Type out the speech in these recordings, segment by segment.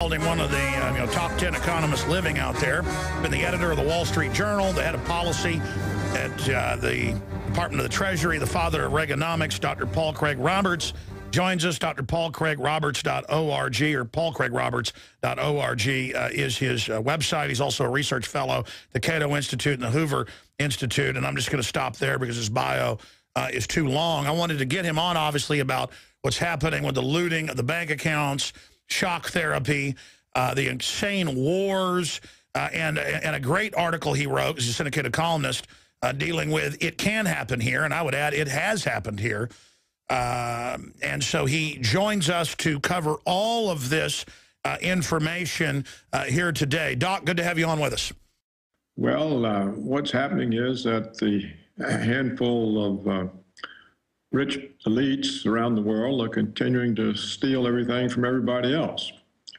called him one of the uh, you know, top 10 economists living out there. Been the editor of the Wall Street Journal, the head of policy at uh, the Department of the Treasury, the father of Reaganomics, Dr. Paul Craig Roberts. Joins us, Dr. Paul Craig Roberts.org or Paul Craig Roberts.org uh, is his uh, website. He's also a research fellow, at the Cato Institute and the Hoover Institute. And I'm just going to stop there because his bio uh, is too long. I wanted to get him on, obviously, about what's happening with the looting of the bank accounts, shock therapy, uh, the insane wars, uh, and, and a great article he wrote as a syndicated columnist uh, dealing with it can happen here, and I would add it has happened here. Um, and so he joins us to cover all of this uh, information uh, here today. Doc, good to have you on with us. Well, uh, what's happening is that the handful of rich elites around the world are continuing to steal everything from everybody else.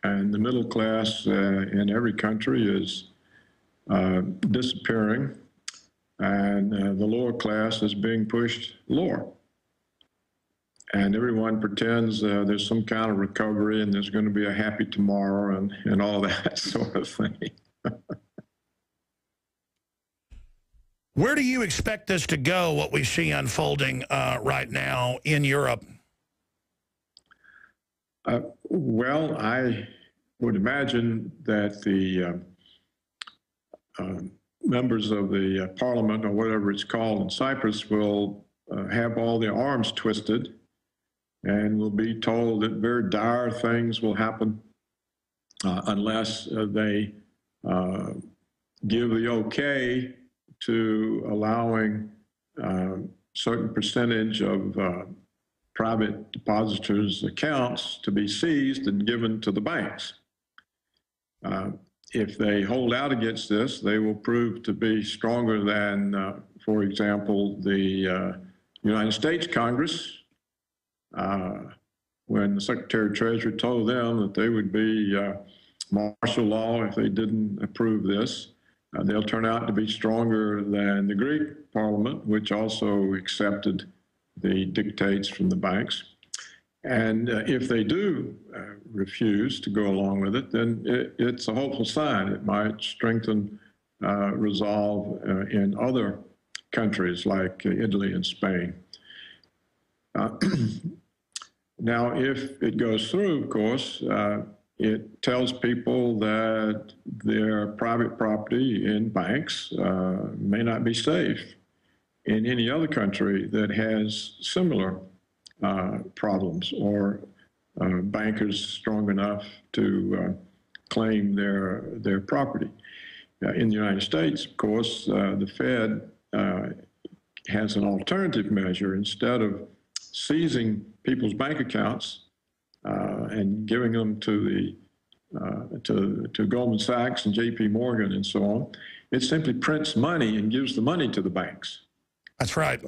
And the middle class uh, in every country is uh, disappearing, and uh, the lower class is being pushed lower. And everyone pretends uh, there's some kind of recovery and there's going to be a happy tomorrow and, and all that sort of thing. Where do you expect this to go, what we see unfolding uh, right now in Europe? Uh, well, I would imagine that the uh, uh members of the uh, parliament, or whatever it's called in Cyprus, will uh, have all their arms twisted and will be told that very dire things will happen unless they give the okay to allowing uh, certain percentage of uh, private depositors' accounts to be seized and given to the banks. Uh, if they hold out against this, they will prove to be stronger than, uh, for example, the uh, United States Congress, uh, when the Secretary of Treasury told them that they would be martial law if they didn't approve this. Uh, they'll turn out to be stronger than the Greek parliament, which also accepted the dictates from the banks. And uh, if they do uh, refuse to go along with it, then it, it's a hopeful sign. It might strengthen uh, resolve uh, in other countries like Italy and Spain. Uh, now, if it goes through, of course, it tells people that their private property in banks uh, may not be safe in any other country that has similar uh, problems or uh, bankers strong enough to uh, claim their their property. in the United States, of course, uh, the Fed uh, has an alternative measure. Instead of seizing people's bank accounts, and giving them to the uh, to, to Goldman Sachs and J.P. Morgan and so on. It simply prints money and gives the money to the banks. That's right.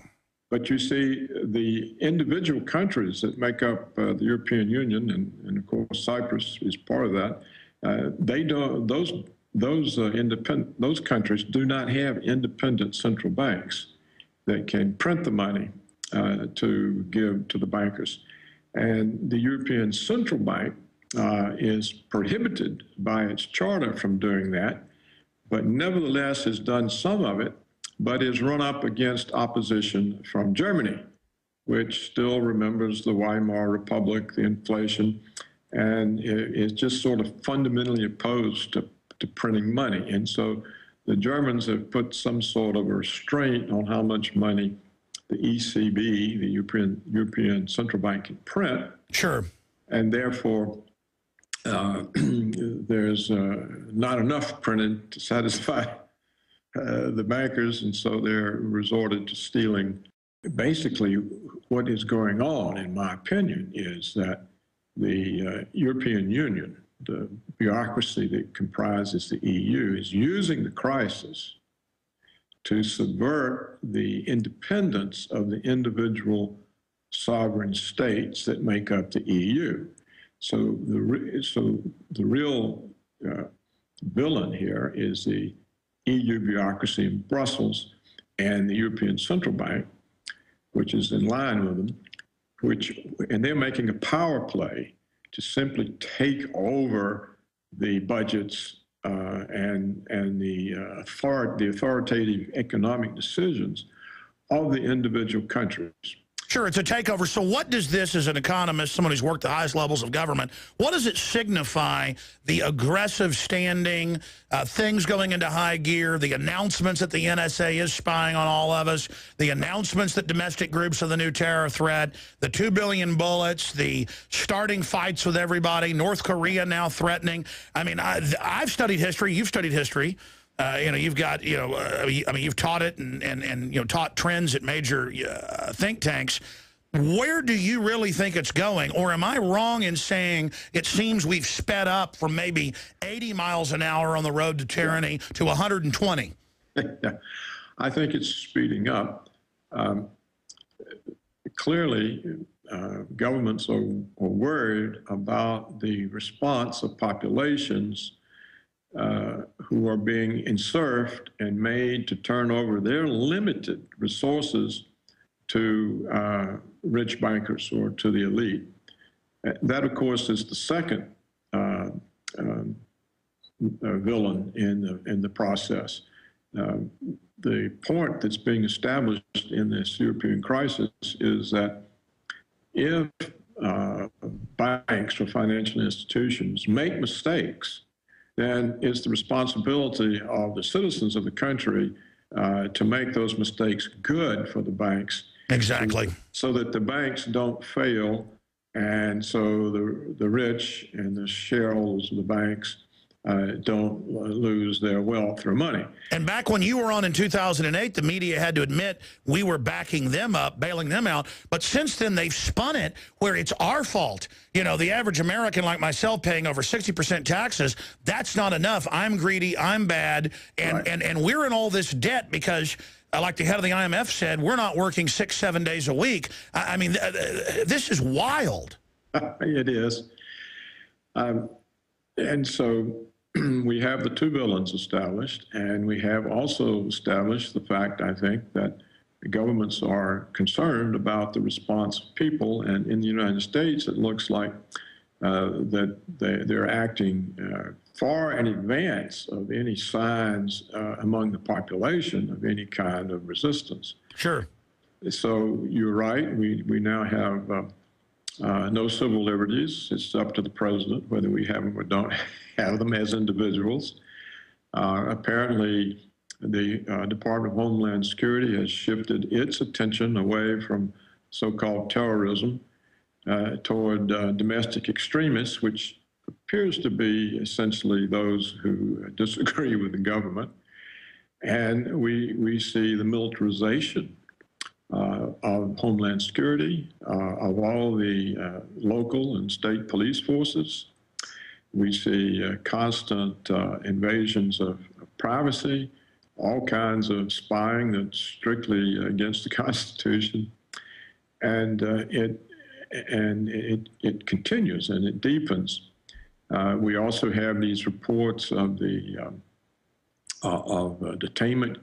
But you see, the individual countries that make up uh, the European Union, and, and, of course Cyprus is part of that, uh, they don't those those uh, independent those countries do not have independent central banks that can print the money uh, to give to the bankers. And the European Central Bank uh, is prohibited by its charter from doing that, but nevertheless has done some of it, but is run up against opposition from Germany, which still remembers the Weimar Republic, the inflation, and is just sort of fundamentally opposed to, to printing money. And so the Germans have put some sort of restraint on how much money the ECB, the European, European Central Bank, can print. Sure. And therefore, uh, there's uh, not enough printed to satisfy uh, the bankers, and so they're resorted to stealing. Basically, what is going on, in my opinion, is that the uh, European Union, the bureaucracy that comprises the EU, is using the crisis to subvert the independence of the individual sovereign states that make up the EU. So the, so the real uh, villain here is the EU bureaucracy in Brussels and the European Central Bank, which is in line with them, which, and they're making a power play to simply take over the budgets uh, and and the uh, author- the authoritative economic decisions of the individual countries. Sure, it's a takeover. So what does this, as an economist, someone who's worked the highest levels of government, what does it signify, the aggressive standing, uh, things going into high gear, the announcements that the NSA is spying on all of us, the announcements that domestic groups are the new terror threat, the two billion bullets, the starting fights with everybody, North Korea now threatening. I mean, I, I've studied history. You've studied history. Uh, you know, you've got, you know, uh, I mean, you've taught it and, and, and you know, taught trends at major uh, think tanks. Where do you really think it's going? Or am I wrong in saying it seems we've sped up from maybe 80 miles an hour on the road to tyranny to 120? I think it's speeding up. Um, clearly, uh, governments are, are, worried about the response of populations uh, who are being enserfed and made to turn over their limited resources to uh, rich bankers or to the elite. Uh, that, of course, is the second uh, um, uh, villain in the, in the process. The point that's being established in this European crisis is that if banks or financial institutions make mistakes, then it's the responsibility of the citizens of the country uh, to make those mistakes good for the banks. Exactly. So, so that the banks don't fail, and so the the rich and the shareholders of the banks uh, don't lose their wealth or money. And back when you were on in 2008, the media had to admit we were backing them up, bailing them out. But since then, they've spun it where it's our fault. You know, the average American like myself paying over 60% taxes, that's not enough. I'm greedy, I'm bad, and, right. and, and we're in all this debt because uh, like the head of the IMF said, we're not working six, seven days a week. I, I mean, th th this is wild. it is. Um, and so we have the two villains established, and we have also established the fact, I think, that the governments are concerned about the response of people. And in the United States, it looks like uh, that they, they're acting uh, far in advance of any signs uh, among the population of any kind of resistance. Sure. So you're right. We, we now have uh, no civil liberties. It's up to the president whether we have them or don't have them as individuals. Uh, apparently, the uh, Department of Homeland Security has shifted its attention away from so-called terrorism uh, toward uh, domestic extremists, which appears to be essentially those who disagree with the government. And we, we see the militarization of Homeland Security, uh, of all the uh, local and state police forces. We see constant invasions of, of privacy, all kinds of spying that's strictly against the Constitution. And it and it, it continues and it deepens. Uh, we also have these reports of the um, uh, of uh, detainment uh,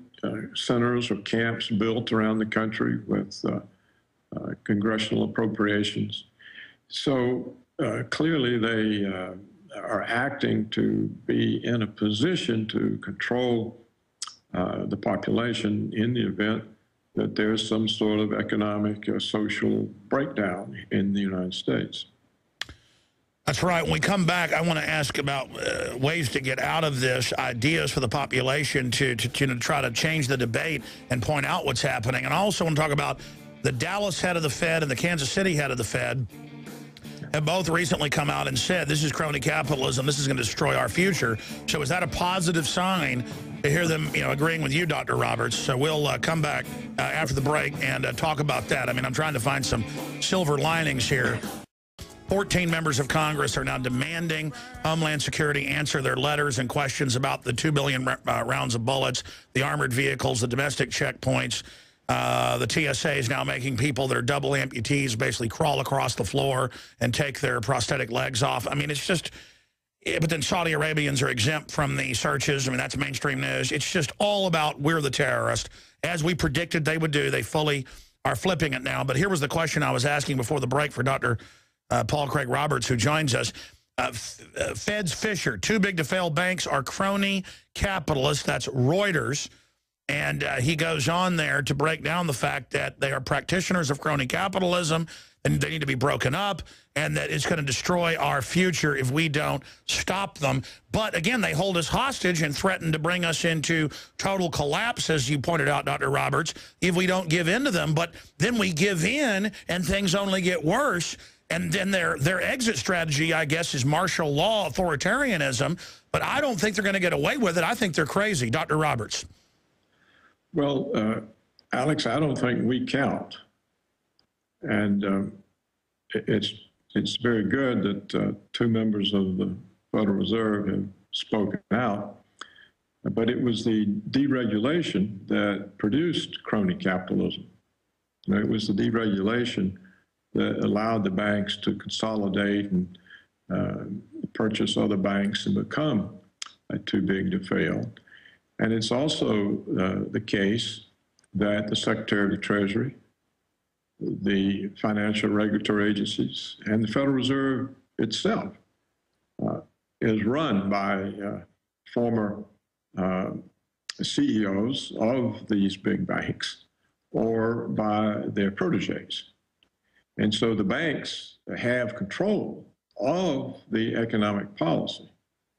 centers or camps built around the country with uh, uh, congressional appropriations. So clearly they are acting to be in a position to control the population in the event that there's some sort of economic or social breakdown in the United States. That's right. When we come back, I want to ask about uh, ways to get out of this, ideas for the population to, to, to you know, try to change the debate and point out what's happening. And I also want to talk about the Dallas head of the Fed and the Kansas City head of the Fed have both recently come out and said this is crony capitalism, this is going to destroy our future. So is that a positive sign to hear them you know, agreeing with you, Dr. Roberts? So we'll uh, come back uh, after the break and uh, talk about that. I mean, I'm trying to find some silver linings here 14 members of Congress are now demanding Homeland Security answer their letters and questions about the 2 billion uh, rounds of bullets, the armored vehicles, the domestic checkpoints. Uh, the TSA is now making people that are double amputees basically crawl across the floor and take their prosthetic legs off. I mean, it's just... But then Saudi Arabians are exempt from the searches. I mean, that's mainstream news. It's just all about we're the terrorist. As we predicted they would do, they fully are flipping it now. But here was the question I was asking before the break for Dr uh, Paul Craig Roberts, who joins us. uh, uh, Feds Fisher, too big to fail banks are crony capitalists. That's Reuters. And uh, he goes on there to break down the fact that they are practitioners of crony capitalism and they need to be broken up and that it's going to destroy our future if we don't stop them. But again, they hold us hostage and threaten to bring us into total collapse, as you pointed out, Dr. Roberts, if we don't give in to them. But then we give in and things only get worse. And then their, their exit strategy, I guess, is martial law authoritarianism. But I don't think they're going to get away with it. I think they're crazy. Dr. Roberts. Well, uh, Alex, I don't think we count. And um, it's, it's very good that uh, two members of the Federal Reserve have spoken out. But it was the deregulation that produced crony capitalism. It was the deregulation that allowed the banks to consolidate and uh, purchase other banks and become uh, too big to fail. And it's also uh, the case that the Secretary of the Treasury, the financial regulatory agencies, and the Federal Reserve itself uh, is run by uh, former uh, CEOs of these big banks or by their proteges. And so the banks have control of the economic policy,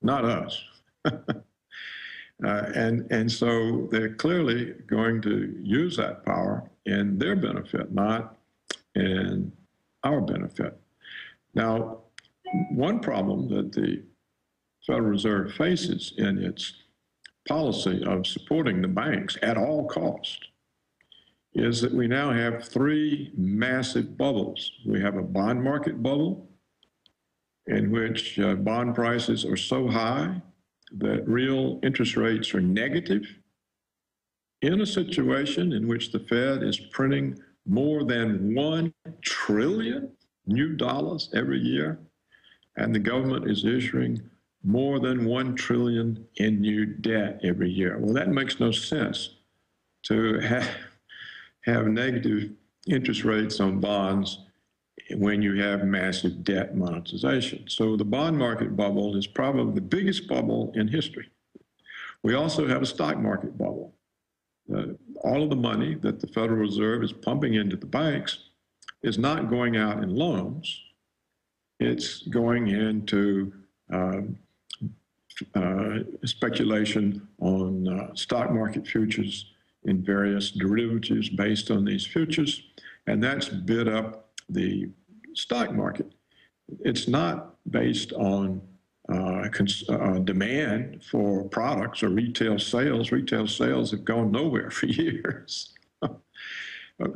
not us. uh, and, and so they're clearly going to use that power in their benefit, not in our benefit. Now, one problem that the Federal Reserve faces in its policy of supporting the banks at all cost is that we now have three massive bubbles. We have a bond market bubble in which uh, bond prices are so high that real interest rates are negative in a situation in which the Fed is printing more than 1 trillion new dollars every year and the government is issuing more than 1 trillion in new debt every year. Well, that makes no sense to have have negative interest rates on bonds when you have massive debt monetization. So the bond market bubble is probably the biggest bubble in history. We also have a stock market bubble. Uh, all of the money that the Federal Reserve is pumping into the banks is not going out in loans. It's going into uh, uh, speculation on uh, stock market futures in various derivatives based on these futures, and that's bid up the stock market. It's not based on uh, uh, demand for products or retail sales. Retail sales have gone nowhere for years,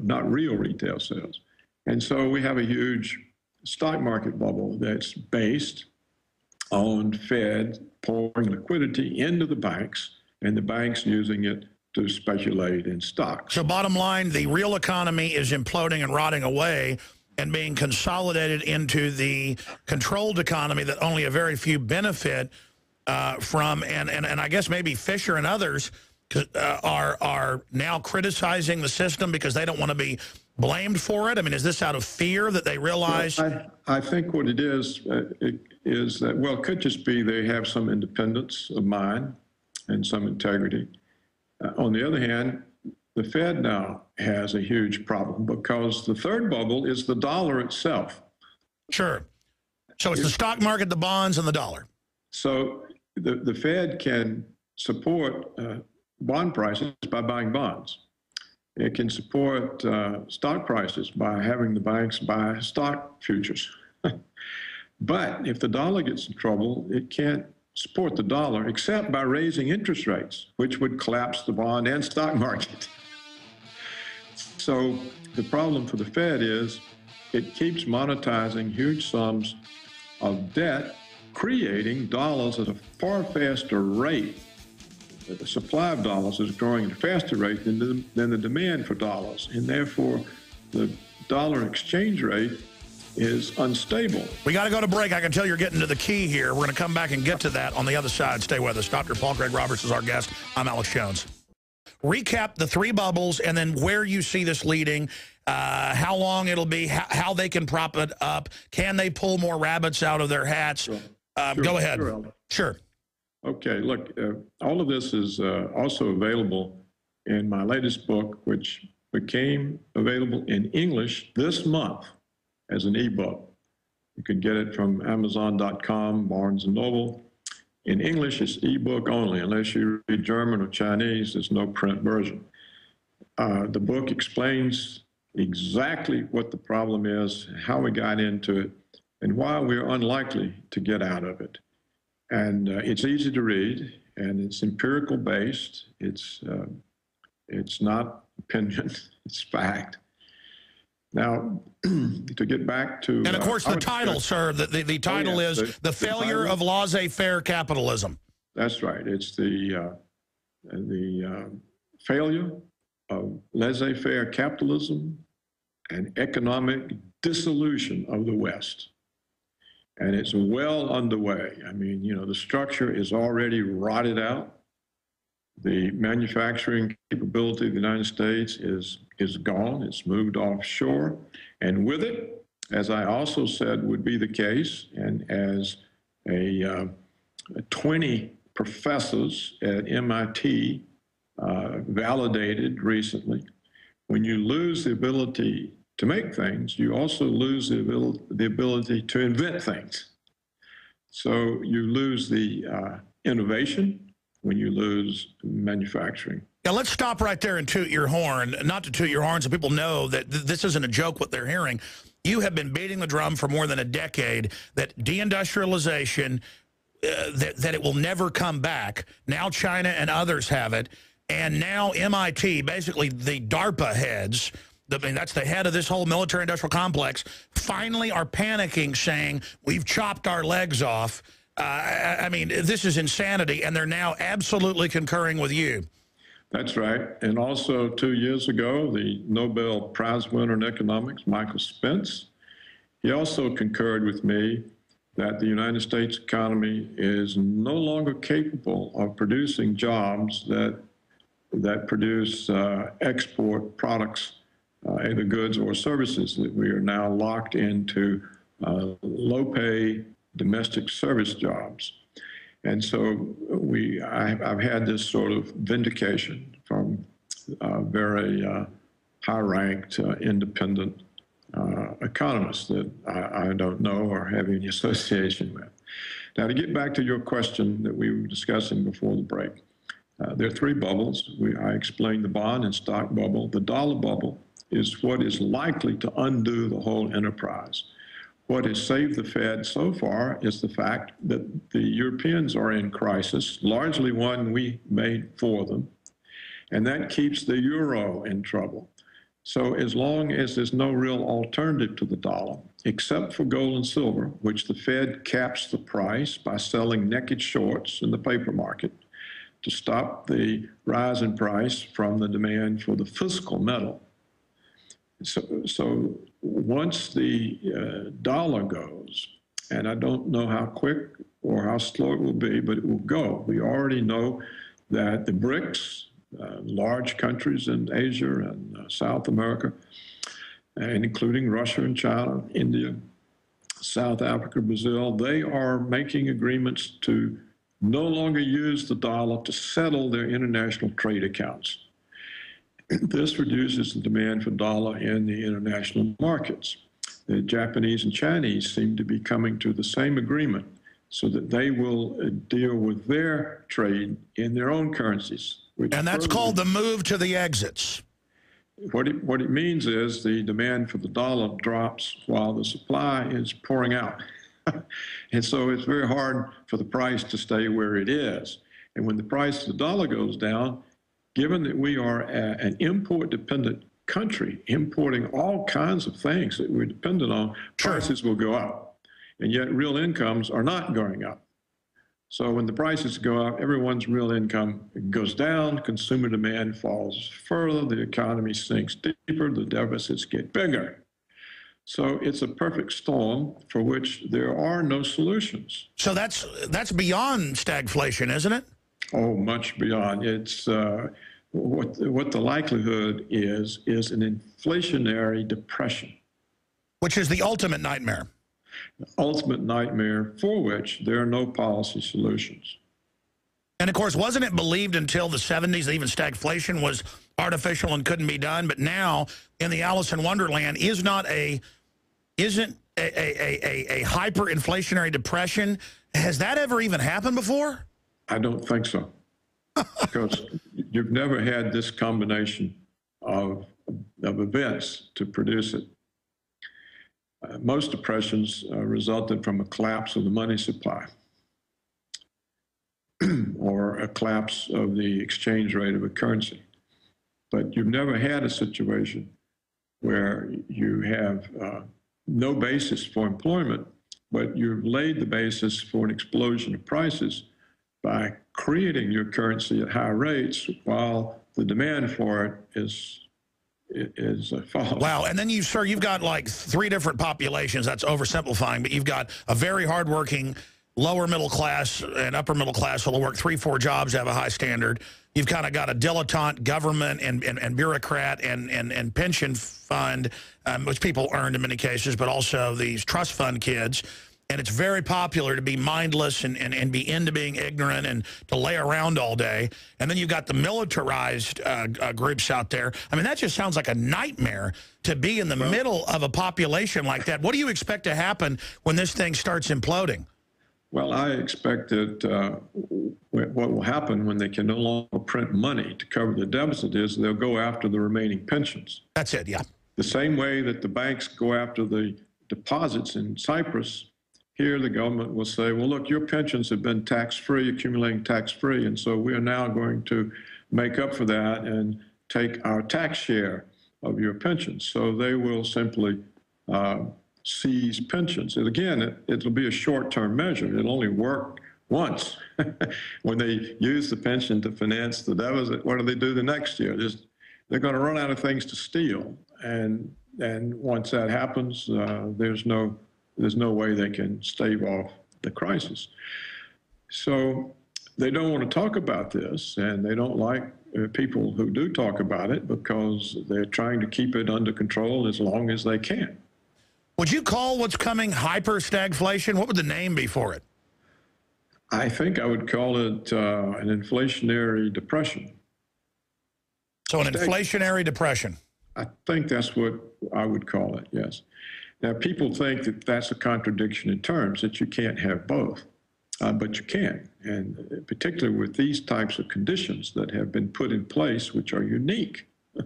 not real retail sales. And so we have a huge stock market bubble that's based on Fed pouring liquidity into the banks and the banks using it to speculate in stocks. So bottom line, the real economy is imploding and rotting away and being consolidated into the controlled economy that only a very few benefit uh, from. And, and, and I guess maybe Fisher and others uh, are, are now criticizing the system because they don't want to be blamed for it? I mean, is this out of fear that they realize? Well, I, I, think what it is uh, it is that, well, it could just be they have some independence of mind and some integrity. Uh, on the other hand, the Fed now has a huge problem because the third bubble is the dollar itself. Sure. So it's the stock market, the bonds, and the dollar. So the, the Fed can support uh, bond prices by buying bonds. It can support uh, stock prices by having the banks buy stock futures. but if the dollar gets in trouble, it can't support the dollar except by raising interest rates, which would collapse the bond and stock market. so the problem for the Fed is it keeps monetizing huge sums of debt, creating dollars at a far faster rate. The supply of dollars is growing at a faster rate than the, than the demand for dollars, and therefore the dollar exchange rate is unstable. We got to go to break. I can tell you're getting to the key here. We're going to come back and get to that on the other side. Stay with us. Dr. Paul Craig Roberts is our guest. I'm Alex Jones. Recap the three bubbles and then where you see this leading, uh, how long it'll be, how, how, they can prop it up, can they pull more rabbits out of their hats? Sure. Um, Sure, go ahead. sure, Sure. Okay, look, uh, all of this is uh, also available in my latest book, which became available in English this month as an ebook. You can get it from Amazon.com, Barnes and Noble. In English, it's ebook only. Unless you read German or Chinese, there's no print version. Uh, the book explains exactly what the problem is, how we got into it, and why we're unlikely to get out of it. And uh, it's easy to read, and it's empirical based. It's uh, it's not opinion; it's fact. Now, to get back to And of uh, course, I the title, sir, the, the, the title yes, is the- The Failure title- of Laissez-Faire Capitalism. That's right. It's the uh, the uh, failure of laissez-faire capitalism and economic dissolution of the West. And it's well underway. I mean, you know, the structure is already rotted out. The manufacturing capability of the United States is is gone. It's moved offshore, and with it, as I also said would be the case, and as a uh, 20 professors at MIT uh, validated recently. When you lose the ability to make things, you also lose the ability, the ability to invent things. So you lose the uh, innovation when you lose manufacturing. Now, let's stop right there and toot your horn. Not to toot your horn so people know that th this isn't a joke what they're hearing. You have been beating the drum for more than a decade that deindustrialization, uh, that, that it will never come back. Now China and others have it. And now MIT, basically the DARPA heads, the, I mean, that's the head of this whole military-industrial complex, finally are panicking, saying, we've chopped our legs off. Uh, I, mean, this is insanity, and they're now absolutely concurring with you. That's right. And also, two years ago, the Nobel Prize winner in economics, Michael Spence, he also concurred with me that the United States economy is no longer capable of producing jobs that that produce uh, export products, uh, either goods or services. That we are now locked into uh, low-pay domestic service jobs. And so we, I, I've had this sort of vindication from uh, very uh, high-ranked, uh, independent uh, economists that I, I don't know or have any association with. Now, to get back to your question that we were discussing before the break, uh, there are three bubbles. We, I explained the bond and stock bubble. The dollar bubble is what is likely to undo the whole enterprise. What has saved the Fed so far is the fact that the Europeans are in crisis, largely one we made for them, and that keeps the euro in trouble. So, as long as there's no real alternative to the dollar, except for gold and silver, which the Fed caps the price by selling naked shorts in the paper market to stop the rise in price from the demand for the physical metal. So, so once the uh, dollar goes, and I don't know how quick or how slow it will be, but it will go. We already know that the BRICS, uh, large countries in Asia and uh, South America, and including Russia and China, India, South Africa, Brazil, they are making agreements to no longer use the dollar to settle their international trade accounts. This reduces the demand for dollar in the international markets. The Japanese and Chinese seem to be coming to the same agreement so that they will uh, deal with their trade in their own currencies. And that's called the move to the exits. what it, what it means is the demand for the dollar drops while the supply is pouring out. and so it's very hard for the price to stay where it is. And when the price of the dollar goes down, given that we are a, an import dependent country, importing all kinds of things that we're dependent on, prices will go up. And yet real incomes are not going up. So when the prices go up, everyone's real income goes down, consumer demand falls further, the economy sinks deeper, the deficits get bigger. So it's a perfect storm for which there are no solutions. So that's that's beyond stagflation, isn't it? Oh, much beyond. It's uh, what what the likelihood is is an inflationary depression. Which is the ultimate nightmare. ultimate nightmare for which there are no policy solutions. And of course, wasn't it believed until the 70s that even stagflation was artificial and couldn't be done? But now, in the Alice in Wonderland, is not a, isn't a, a, a, a hyperinflationary depression, has that ever even happened before? I don't think so. because you've never had this combination of, of events to produce it. Uh, most depressions uh, resulted from a collapse of the money supply or a collapse of the exchange rate of a currency. But you've never had a situation where you have uh, no basis for employment, but you've laid the basis for an explosion of prices by creating your currency at high rates while the demand for it is is falling. Wow, and then you, sir, you've got like three different populations. That's oversimplifying, but you've got a very hardworking lower middle class and upper middle class will work three, four jobs, have a high standard. You've kind of got a dilettante government and, and, and bureaucrat and, and, and pension fund, um, which people earned in many cases, but also these trust fund kids. And it's very popular to be mindless and, and, and be into being ignorant and to lay around all day. And then you've got the militarized uh, uh, groups out there. I mean, that just sounds like a nightmare to be in the well, middle of a population like that. What do you expect to happen when this thing starts imploding? Well, I expect that uh, what will happen when they can no longer print money to cover the deficit is they'll go after the remaining pensions. That's it, yeah. The same way that the banks go after the deposits in Cyprus, here the government will say, well, look, your pensions have been tax-free, accumulating tax-free, and so we are now going to make up for that and take our tax share of your pensions. So they will simply uh, seize pensions. And again, it, it'll be a short-term measure. It'll only work once. when they use the pension to finance the deficit, what do they do the next year? Just, they're going to run out of things to steal. And, and once that happens, uh, there's, no, there's no way they can stave off the crisis. So they don't want to talk about this, and they don't like uh, people who do talk about it because they're trying to keep it under control as long as they can. Would you call what's coming hyper stagflation? What would the name be for it? I think I would call it uh, an inflationary depression. So an Stag inflationary depression. I think that's what I would call it, yes. Now, people think that that's a contradiction in terms, that you can't have both, uh, but you can. And particularly with these types of conditions that have been put in place, which are unique.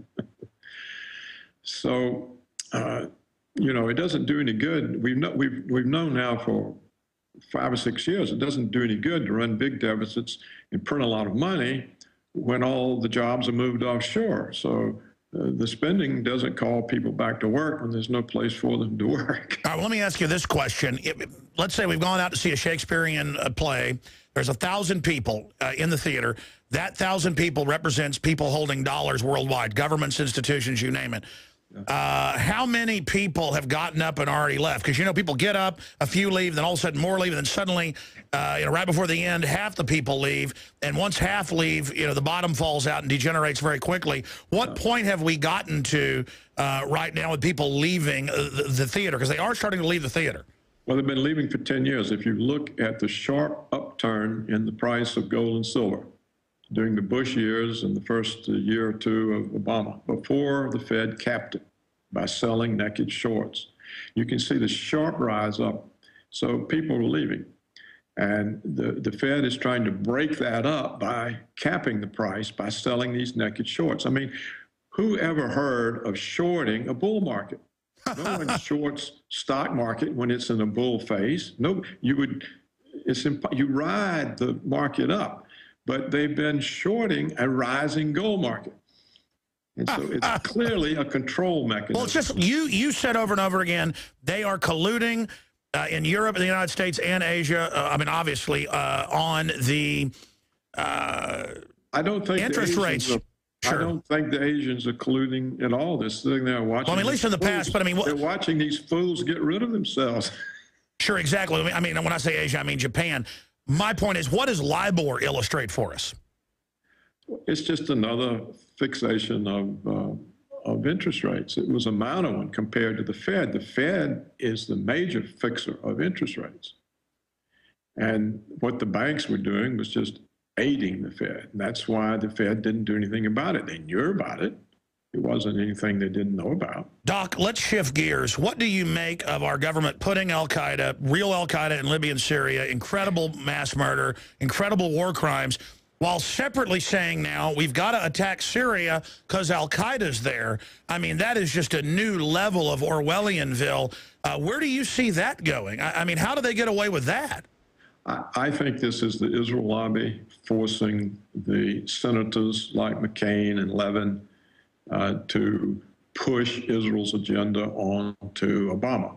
so, uh, you know, it doesn't do any good. We've, no, we've, we've known now for five or six years it doesn't do any good to run big deficits and print a lot of money when all the jobs are moved offshore. So uh, the spending doesn't call people back to work when there's no place for them to work. All right, well, let me ask you this question. let's say we've gone out to see a Shakespearean uh, play. There's a thousand people uh, in the theater. That thousand people represents people holding dollars worldwide, governments, institutions, you name it. Uh, how many people have gotten up and already left? Because, you know, people get up, a few leave, then all of a sudden more leave, and then suddenly, uh, you know, right before the end, half the people leave. And once half leave, you know, the bottom falls out and degenerates very quickly. What point have we gotten to uh, right now with people leaving uh, the, the theater? Because they are starting to leave the theater. Well, they've been leaving for 10 years. If you look at the sharp upturn in the price of gold and silver, during the Bush years and the first uh, year or two of Obama, before the Fed capped it by selling naked shorts. You can see the sharp rise up. So people are leaving. And the, the Fed is trying to break that up by capping the price by selling these naked shorts. I mean, who ever heard of shorting a bull market? No one shorts stock market when it's in a bull phase. No, you would, it's imp- you ride the market up but they've been shorting a rising gold market. And so it's clearly a control mechanism. Well, it's just you, you said over and over again, they are colluding uh, in Europe, and the United States, and Asia, uh, I mean, obviously, uh, on the uh, I don't think interest rates. Are, sure. I don't think the Asians are colluding at all. This thing they're watching. Well, I mean, at least in the fools, past, but I mean, they're watching these fools get rid of themselves. Sure, exactly. I mean, when I say Asia, I mean Japan. My point is, what does LIBOR illustrate for us? It's just another fixation of, uh, of interest rates. It was a minor one compared to the Fed. The Fed is the major fixer of interest rates. And what the banks were doing was just aiding the Fed. And that's why the Fed didn't do anything about it. They knew about it. It wasn't anything they didn't know about. Doc, let's shift gears. What do you make of our government putting al-Qaeda, real al-Qaeda in Libya and Syria, incredible mass murder, incredible war crimes, while separately saying now we've got to attack Syria because al-Qaeda's there. I mean, that is just a new level of Orwellianville. Uh, where do you see that going? I, I, mean, how do they get away with that? I, I think this is the Israel lobby forcing the senators like McCain and Levin to push Israel's agenda on to Obama.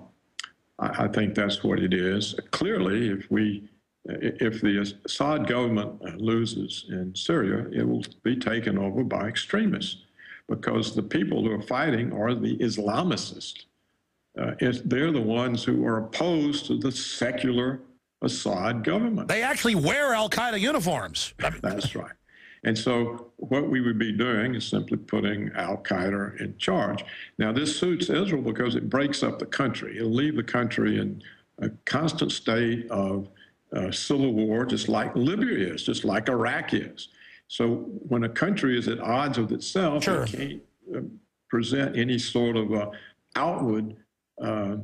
I, I think that's what it is. Clearly, if we if the Assad government loses in Syria, it will be taken over by extremists because the people who are fighting are the Islamicists. Uh, they're the ones who are opposed to the secular Assad government. They actually wear Al Qaeda uniforms. That's right. And so what we would be doing is simply putting Al Qaeda in charge. Now, this suits Israel because it breaks up the country. It'll leave the country in a constant state of uh, civil war, just like Libya is, just like Iraq is. So when a country is at odds with itself, sure. it can't uh, present any sort of uh, outward uh,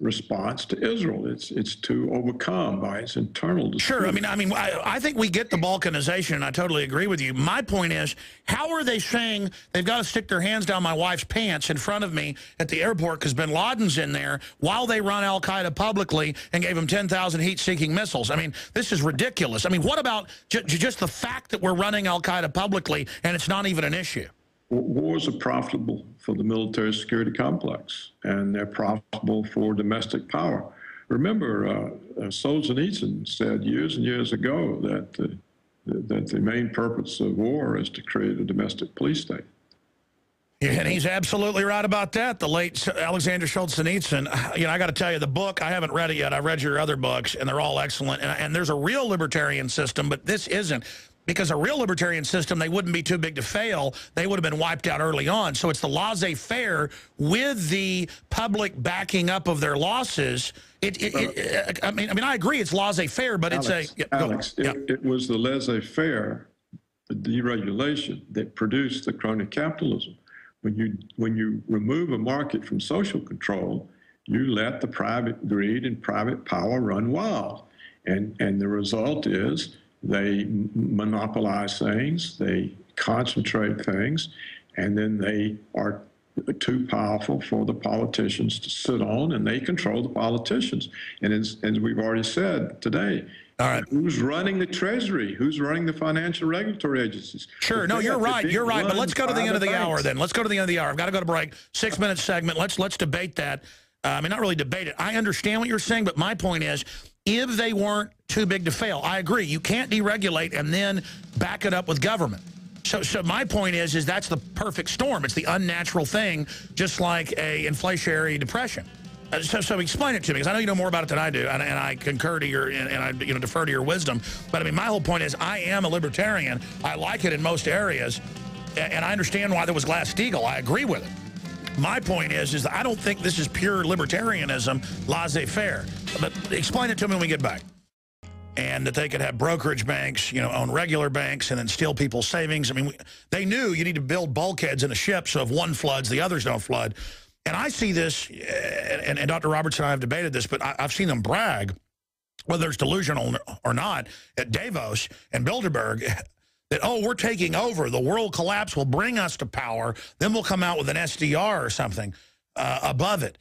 response to Israel. It's it's to overcome by its internal. Sure. I mean, I mean, I, I, think we get the balkanization, and I totally agree with you. My point is, how are they saying they've got to stick their hands down my wife's pants in front of me at the airport because Bin Laden's in there while they run Al Qaeda publicly and gave them 10,000 heat-seeking missiles? I mean, this is ridiculous. I mean, what about just the fact that we're running Al Qaeda publicly and it's not even an issue? Wars are profitable for the military security complex, and they're profitable for domestic power. Remember, uh, uh, Solzhenitsyn said years and years ago that the, that the main purpose of war is to create a domestic police state. Yeah, and he's absolutely right about that. The late Alexander Solzhenitsyn. You know, I got to tell you, the book, I haven't read it yet. I've read your other books, and they're all excellent. And, and there's a real libertarian system, but this isn't because a real libertarian system, they wouldn't be too big to fail. They would have been wiped out early on. So it's the laissez-faire with the public backing up of their losses. It, it, it, I mean, I mean, I agree it's laissez-faire, but Alex, it's a yeah, Alex. It, yeah. it, was the laissez-faire, the deregulation that produced the crony capitalism. When you when you remove a market from social control, you let the private greed and private power run wild, and and the result is they monopolize things, they concentrate things, and then they are too powerful for the politicians to sit on, and they control the politicians. And as, as we've already said today, all right. Who's running the Treasury? Who's running the financial regulatory agencies? Sure. No, you're right. You're right. But let's go to the end of the banks. hour then. Let's go to the end of the hour. I've got to go to break. Six minute segment. Let's let's debate that. Uh, I mean, not really debate it. I understand what you're saying, but my point is, if they weren't too big to fail. I agree. You can't deregulate and then back it up with government. So, so my point is, is that's the perfect storm. It's the unnatural thing, just like a inflationary depression. Uh, so, so explain it to me, because I know you know more about it than I do, and, and I concur to your, and, and, I you know defer to your wisdom. But I mean, my whole point is, I am a libertarian. I like it in most areas, and I understand why there was Glass-Steagall. I agree with it. My point is, is I don't think this is pure libertarianism, laissez-faire. But explain it to me when we get back and that they could have brokerage banks, you know, own regular banks and then steal people's savings. I mean, we, they knew you need to build bulkheads in a ship so if one floods, the others don't flood. And I see this, and, and Dr. Roberts and I have debated this, but I, I've seen them brag, whether it's delusional or not, at Davos and Bilderberg, that, oh, we're taking over. The world collapse will bring us to power. Then we'll come out with an SDR or something uh, above it.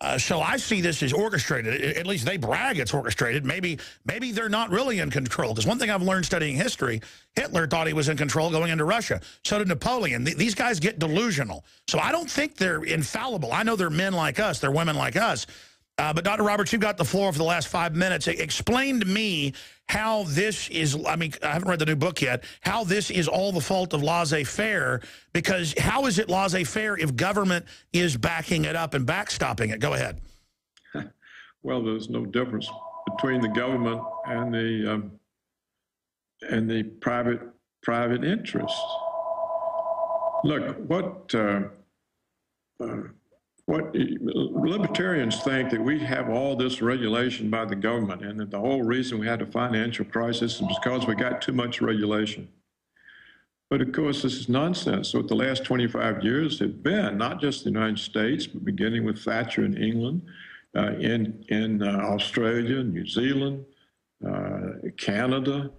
Uh, so I see this as orchestrated. At least they brag it's orchestrated. Maybe maybe they're not really in control. Because one thing I've learned studying history, Hitler thought he was in control going into Russia. So did Napoleon. Th these guys get delusional. So I don't think they're infallible. I know they're men like us. They're women like us. Uh, but Dr. Roberts, you've got the floor for the last five minutes. Explain to me how this is, I mean, I haven't read the new book yet, how this is all the fault of laissez-faire, because how is it laissez-faire if government is backing it up and backstopping it? Go ahead. Well, there's no difference between the government and the um, and the private private interest. Look, what uh, uh, what libertarians think that we have all this regulation by the government and that the whole reason we had a financial crisis is because we got too much regulation. But of course, this is nonsense. What the last 25 years have been, not just the United States, but beginning with Thatcher in England, uh, in, in uh, Australia, New Zealand, uh, Canada,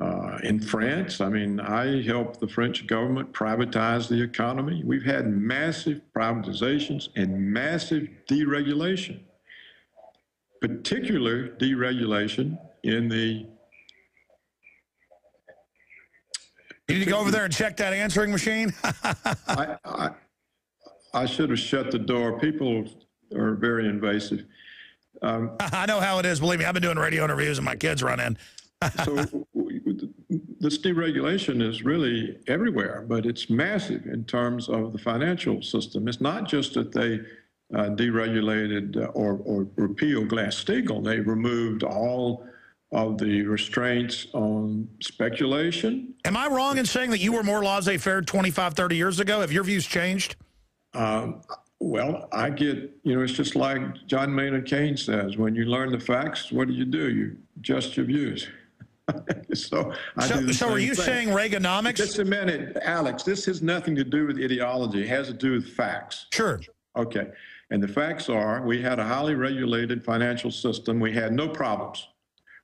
uh, in France, I mean, I helped the French government privatize the economy. We've had massive privatizations and massive deregulation, particular deregulation in the. You need to go over there and check that answering machine. I, I, I should have shut the door. People are very invasive. Um, I know how it is. Believe me, I've been doing radio interviews and my kids run in. so this deregulation is really everywhere, but it's massive in terms of the financial system. It's not just that they uh, deregulated uh, or, or repealed Glass-Steagall. They removed all of the restraints on speculation. Am I wrong in saying that you were more laissez-faire 25, 30 years ago? Have your views changed? Um, well, I get, you know, it's just like John Maynard Keynes says, when you learn the facts, what do you do? You adjust your views. so, so, so are you thing. saying Reaganomics? Just a minute, Alex. This has nothing to do with ideology. It has to do with facts. Sure. Okay. And the facts are we had a highly regulated financial system. We had no problems.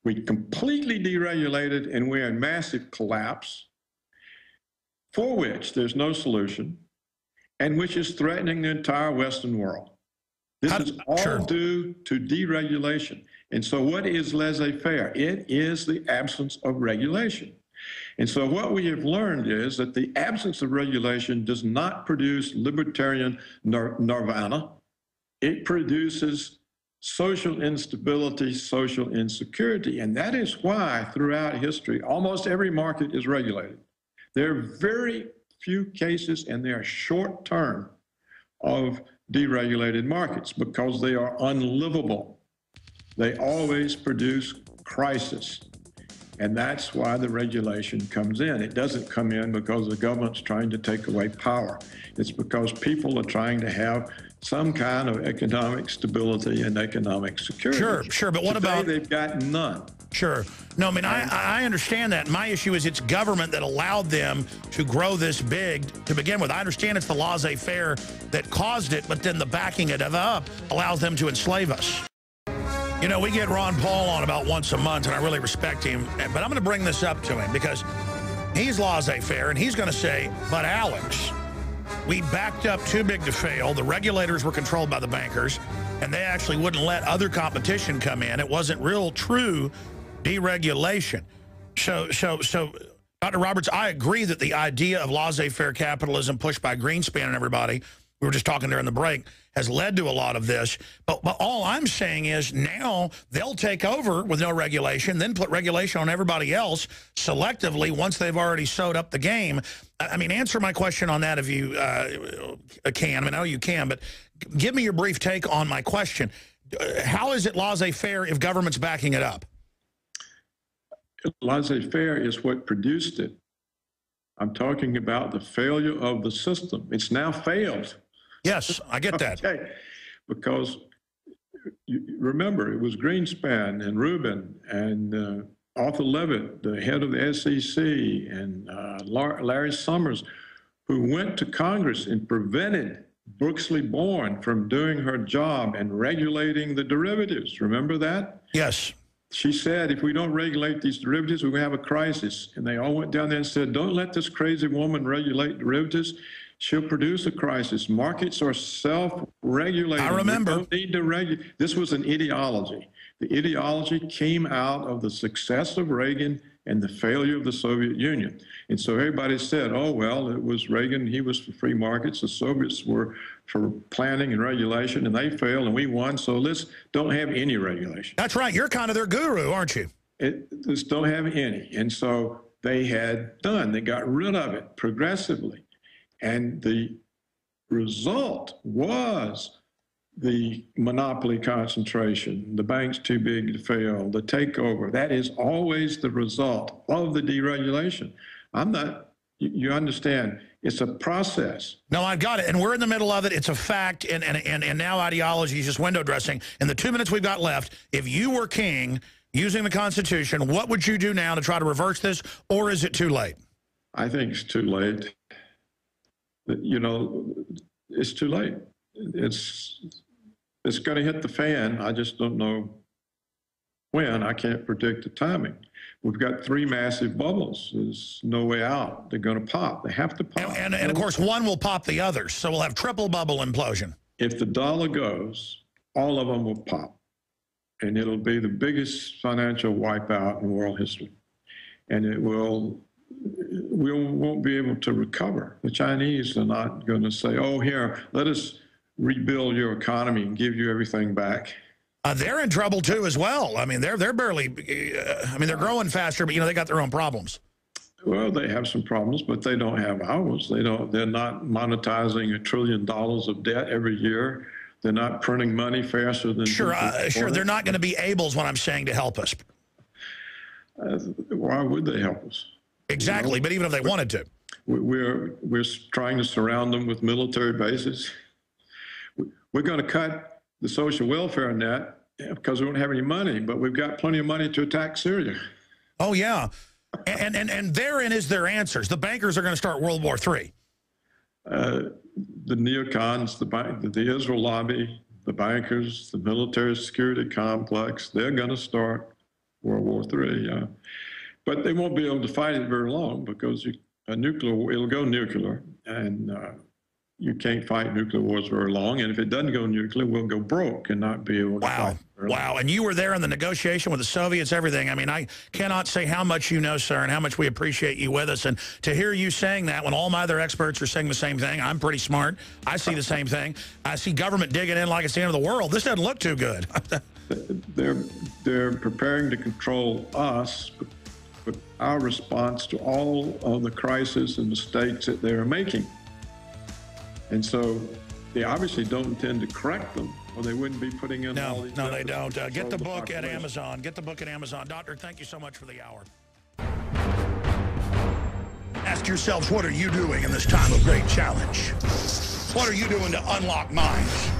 We completely deregulated and we're in massive collapse for which there's no solution and which is threatening the entire Western world. This How, is all sure. due to deregulation. And so, what is laissez faire? It is the absence of regulation. And so, what we have learned is that the absence of regulation does not produce libertarian nir- nirvana, it produces social instability, social insecurity. And that is why, throughout history, almost every market is regulated. There are very few cases, and they are short term, of deregulated markets because they are unlivable they always produce crisis. And that's why the regulation comes in. It doesn't come in because the government's trying to take away power. It's because people are trying to have some kind of economic stability and economic security. Sure, sure. But what Today, about... they've got none. Sure. No, I mean, I, I understand that. My issue is it's government that allowed them to grow this big to begin with. I understand it's the laissez-faire that caused it, but then the backing it up allows them to enslave us. You know, we get Ron Paul on about once a month, and I really respect him. But I'm going to bring this up to him because he's laissez-faire, and he's going to say, but Alex, we backed up too big to fail. The regulators were controlled by the bankers, and they actually wouldn't let other competition come in. It wasn't real true deregulation. So, so, so, Dr. Roberts, I agree that the idea of laissez-faire capitalism pushed by Greenspan and everybody – we were just talking during the break, has led to a lot of this. But, but all I'm saying is now they'll take over with no regulation, then put regulation on everybody else selectively once they've already sewed up the game. I mean, answer my question on that if you uh, can. I mean, I know you can, but give me your brief take on my question. How is it laissez-faire if government's backing it up? Laissez-faire is what produced it. I'm talking about the failure of the system. It's now failed. Yes, I get that. Okay, because you, remember, it was Greenspan and Rubin and uh, Arthur Levitt, the head of the SEC, and uh, Larry Summers, who went to Congress and prevented Brooksley Born from doing her job and regulating the derivatives. Remember that? Yes. She said, if we don't regulate these derivatives, we're going to have a crisis. And they all went down there and said, don't let this crazy woman regulate derivatives she'll produce a crisis. Markets are self-regulating. I remember. need to regulate. This was an ideology. The ideology came out of the success of Reagan and the failure of the Soviet Union. And so everybody said, oh, well, it was Reagan, he was for free markets, the Soviets were for planning and regulation, and they failed, and we won, so let's don't have any regulation. That's right. You're kind of their guru, aren't you? It, just don't have any. And so they had done, they got rid of it progressively. And the result was the monopoly concentration, the banks too big to fail, the takeover. That is always the result of the deregulation. I'm not You, understand? It's a process. No, I've got it. And we're in the middle of it. It's a fact. And, and, and, and now ideology is just window dressing. In the two minutes we've got left, if you were king using the Constitution, what would you do now to try to reverse this? Or is it too late? I think it's too late. You know, it's too late. It's it's going to hit the fan. I just don't know when. I can't predict the timing. We've got three massive bubbles. There's no way out. They're going to pop. They have to pop. And, and, and of course, one will pop the others. So we'll have triple bubble implosion. If the dollar goes, all of them will pop. And it'll be the biggest financial wipeout in world history. And it will we won't be able to recover. The Chinese are not going to say, oh, here, let us rebuild your economy and give you everything back. Uh, they're in trouble too as well. I mean, they're they're barely. Uh, I mean, they're growing faster, but you know they got their own problems. Well, they have some problems, but they don't have ours. They don't. They're not monetizing a trillion dollars of debt every year. They're not printing money faster than. Sure, uh, sure. They're not going to be able, is what I'm saying, to help us. Uh, why would they help us? Exactly, you know, but even if they wanted to. We're, we're trying to surround them with military bases. We're going to cut the social welfare net because we don't have any money, but we've got plenty of money to attack Syria. Oh, yeah. and, and, and therein is their answers. The bankers are going to start World War III. Uh, the neocons, the, the Israel lobby, the bankers, the military security complex, they're going to start World War III. Yeah. But they won't be able to fight it very long because you, a nuclear, it'll go nuclear, and uh, you can't fight nuclear wars very long. And if it doesn't go nuclear, we'll go broke and not be able to wow. Wow. And you were there in the negotiation with the Soviets, everything. I mean, I cannot say how much you know, sir, and how much we appreciate you with us. And to hear you saying that when all my other experts are saying the same thing, I'm pretty smart. I see the same thing. I see government digging in like it's the end of the world. This doesn't look too good. they're, they're preparing to control us our response to all of the crises and mistakes that they are making. And so they obviously don't intend to correct them, or they wouldn't be putting in no, No, they don't. Uh, get the book the at Amazon. Get the book at Amazon. Doctor, thank you so much for the hour. Ask yourselves, what are you doing in this time of great challenge? What are you doing to unlock minds?